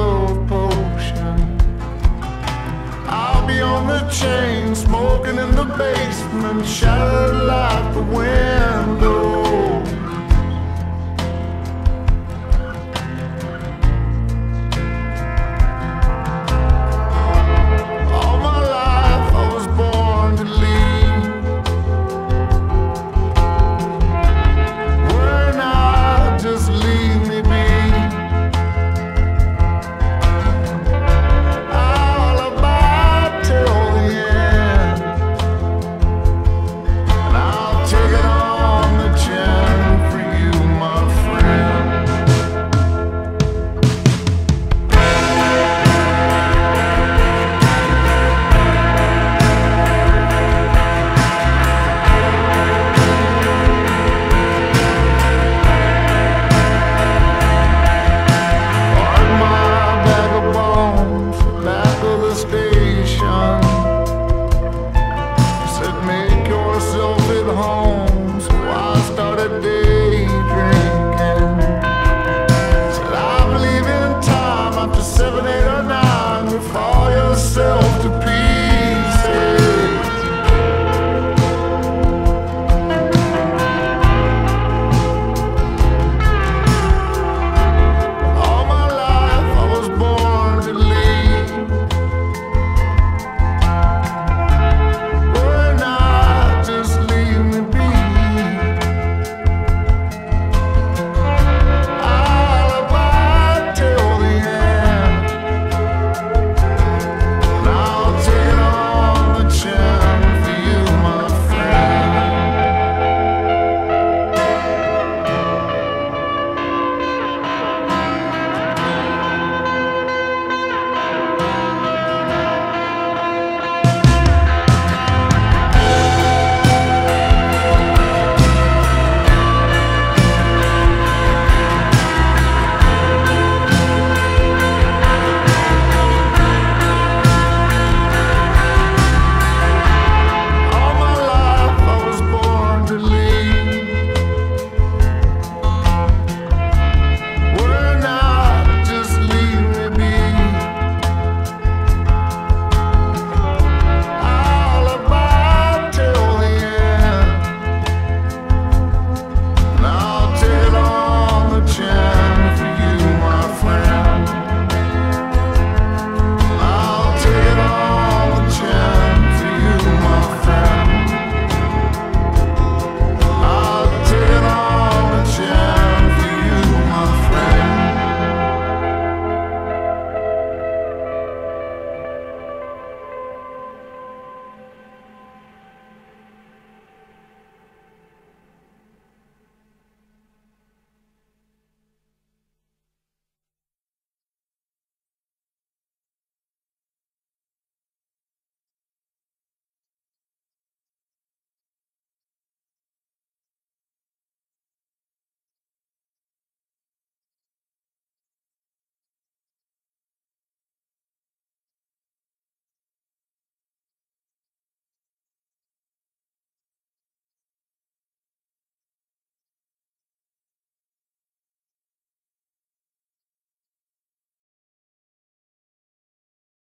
love potion. I'll be on the chain, smoking in the basement, shattered like the.